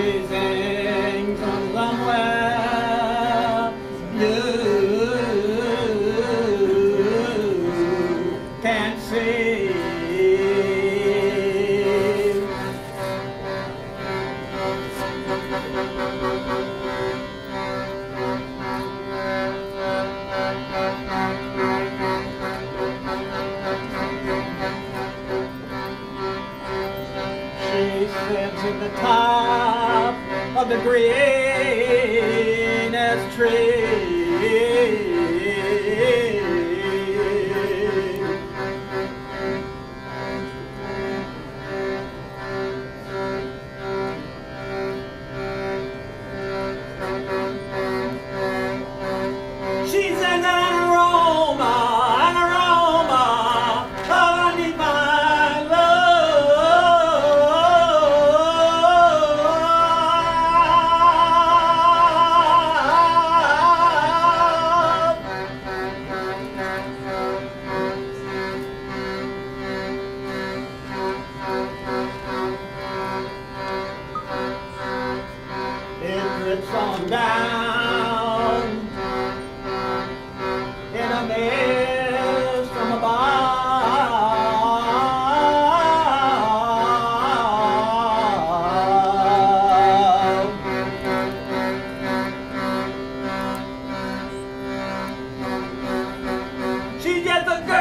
praise to the top of the greenest tree. It's on down in a mist from above. She gets a girl.